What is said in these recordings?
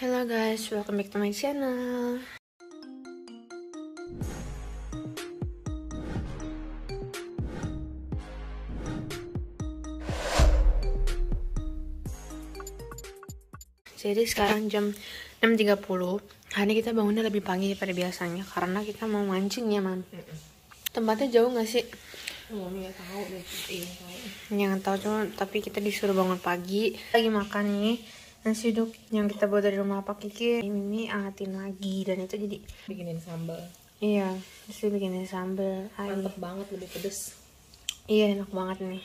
Hello guys, welcome back to my channel. Jadi sekarang jam 6.30 Hari kita bangunnya lebih pagi daripada biasanya Karena kita mau mancing ya man Tempatnya jauh gak sih? Oh, nggak tahu deh. Iya, tahu. Yang tahu cuma tapi kita disuruh bangun pagi Lagi makan nih Nasi uduk yang kita bawa dari rumah Pak Kiki Ini angetin lagi Dan itu jadi Bikinin sambal. Iya dia bikinin sambal. Mantep banget, lebih pedes. Iya enak banget nih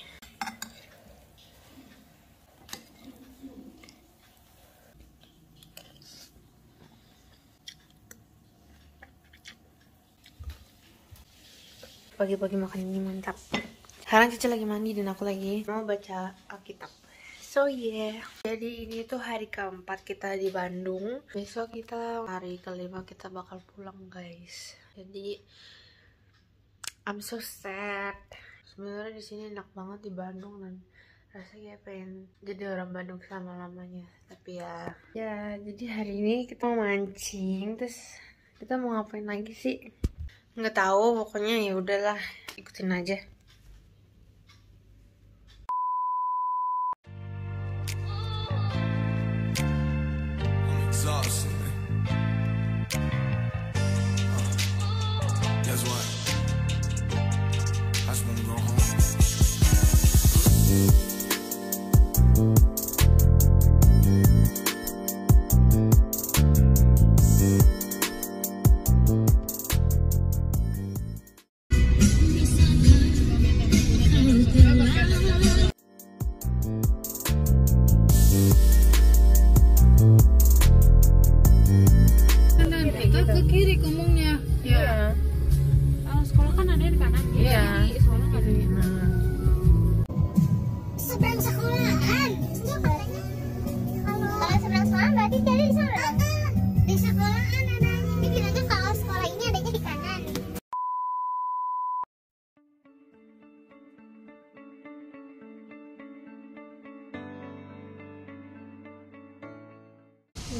Pagi-pagi makan ini mantap Sekarang Cici lagi mandi dan aku lagi mau baca Alkitab So yeah Jadi ini tuh hari keempat kita di Bandung Besok kita hari kelima kita bakal pulang guys Jadi I'm so sad. Sebenarnya di sini enak banget di Bandung dan rasanya pengen jadi orang Bandung selama lamanya. Tapi ya, ya jadi hari ini kita mau mancing. Terus kita mau ngapain lagi sih? Nggak tahu. Pokoknya ya udahlah, ikutin aja.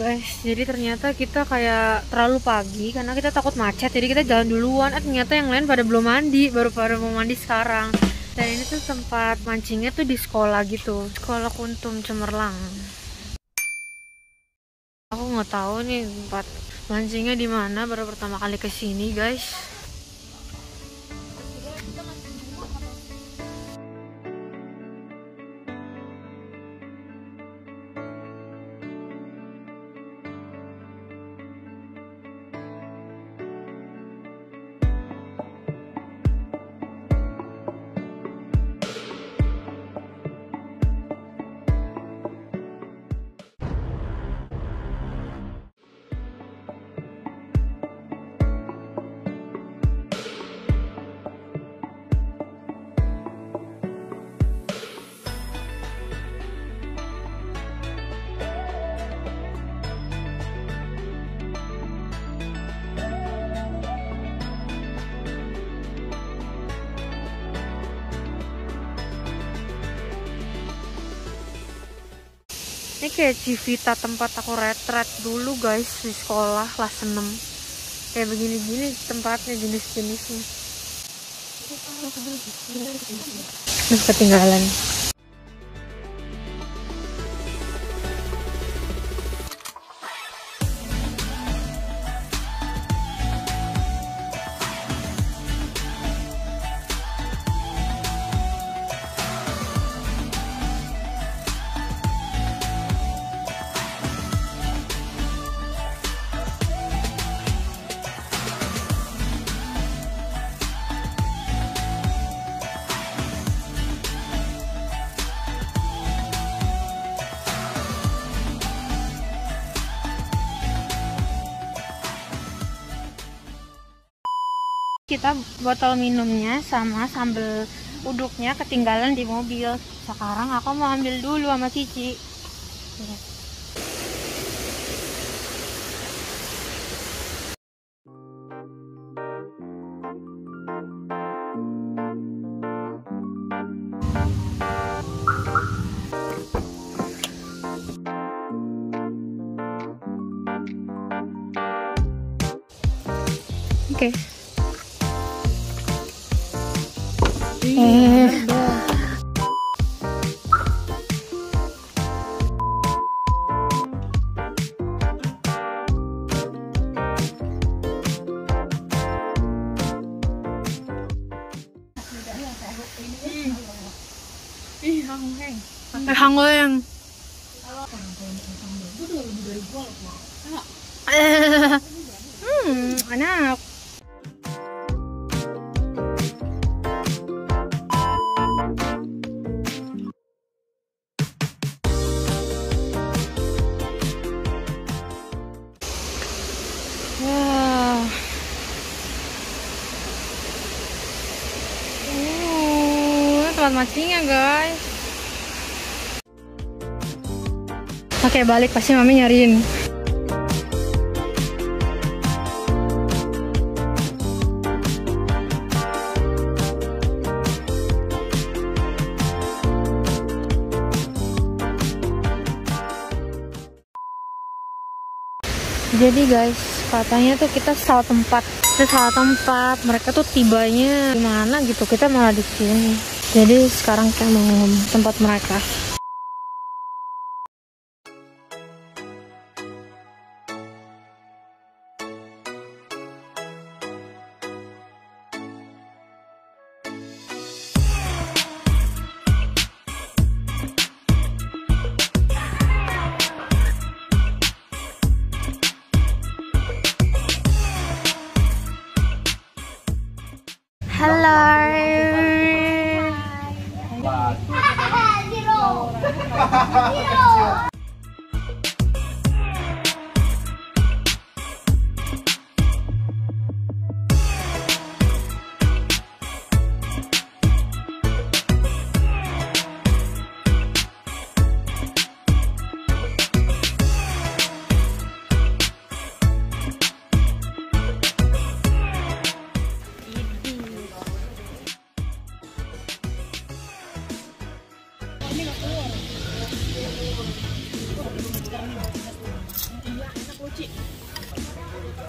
Guys, jadi ternyata kita kayak terlalu pagi karena kita takut macet. Jadi kita jalan duluan. Eh, ternyata yang lain pada belum mandi, baru pada mau mandi sekarang. Dan ini tuh tempat mancingnya tuh di sekolah gitu, sekolah Kuntum Cemerlang. Aku nggak tahu nih tempat mancingnya di mana. Baru pertama kali ke sini, guys. Ini kayak Civita tempat aku retret dulu guys di sekolah kelas 6 Kayak begini-gini tempatnya jenis-jenisnya. Terus ketinggalan kita botol minumnya sama sambal uduknya ketinggalan di mobil. Sekarang aku mau ambil dulu sama Cici hangoeng. Hmm, enak. Wah. Uh, tempat mancingnya guys. Oke balik pasti mami nyariin. Jadi guys, katanya tuh kita salah tempat. Kita salah tempat. Mereka tuh tibanya gimana gitu. Kita malah di sini. Jadi sekarang kita mau tempat mereka. Yo!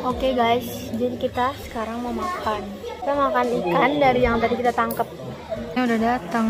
Oke guys, jadi kita sekarang mau makan. Kita makan ikan dari yang tadi kita tangkap. Ini udah datang.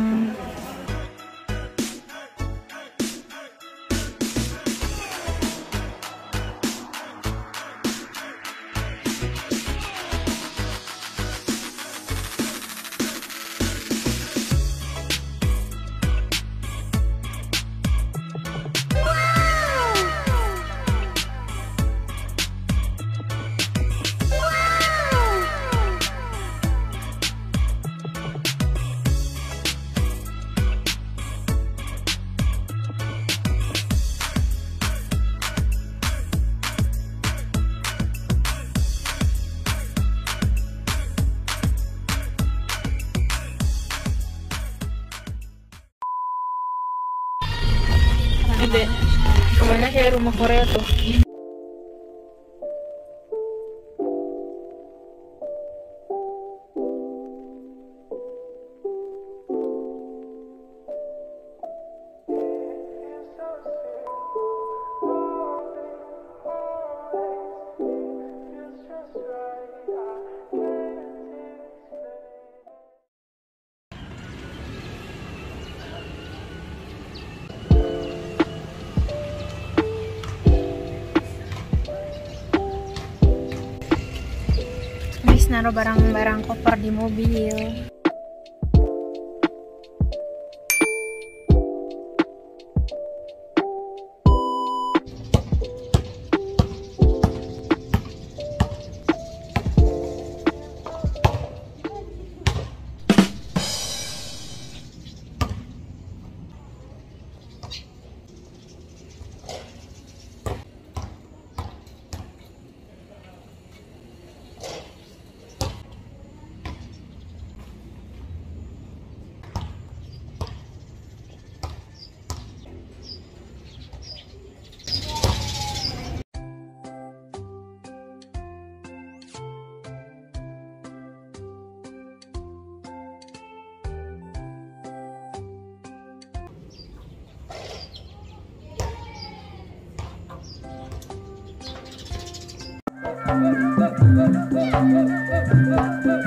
correcto. Naruh barang-barang koper di mobil. 구독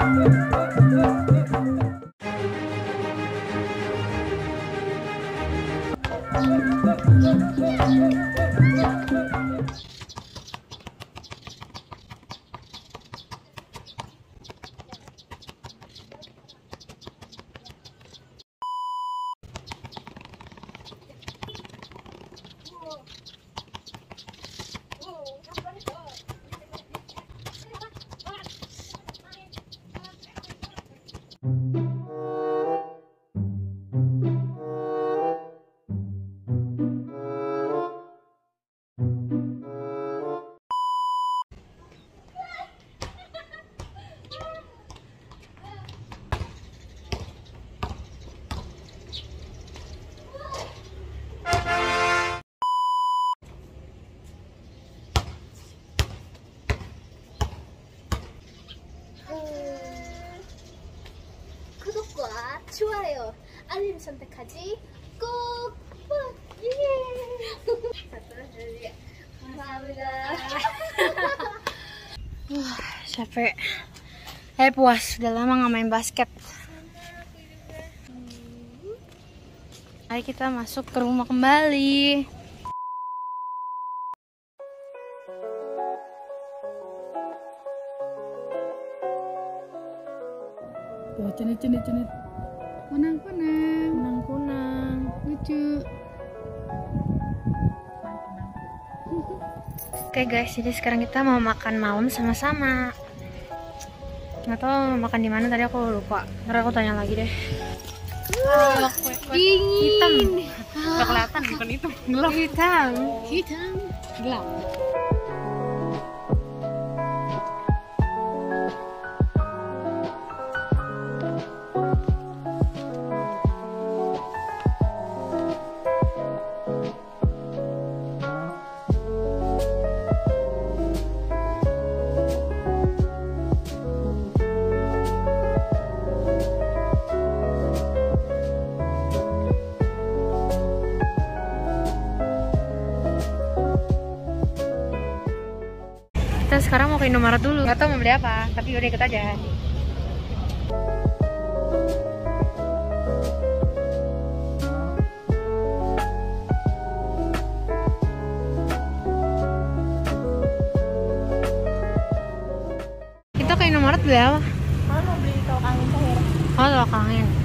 알림 선택하지 꼭 예. 감사합니다. Capek. Eh puas, udah lama nggak main basket. Mari kita masuk ke rumah kembali. Tuh, cenit cenit cenit. Kunang kunang. Kunang kunang. Lucu. Oke guys, jadi sekarang kita mau makan malam sama-sama. Nggak tahu makan di mana tadi aku lupa. Ntar aku tanya lagi deh. Dingin. Hitam. Gak kelihatan bukan itu. Gelap. Hitam. Hitam. Gelap. Ke Indomaret dulu. Gak tau mau beli apa, tapi udah ikut aja. Kita ke Indomaret beli apa? Kalau mau beli tau angin cair. Oh, tolak angin.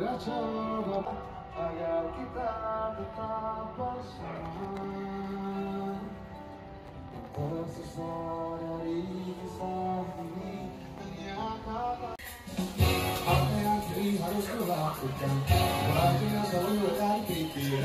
그가처럼 아가 기다렸다 벗어나 벌써 서열이 사람이 이야기하다 앞에 한 길이 바로 수가 없다 와중에 서울을 안 비비라.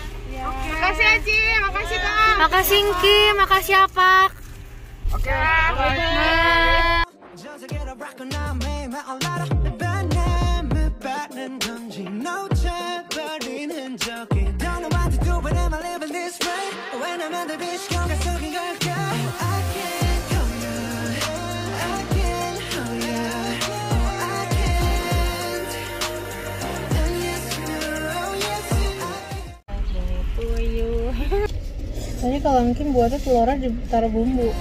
Oke. Okay. Makasih Aji, makasih Kak. Makasih Inki, makasih apa? Oke. Okay. Bye. Bye. Bye. Tadi kalau mungkin buatnya telurnya ditaruh bumbu.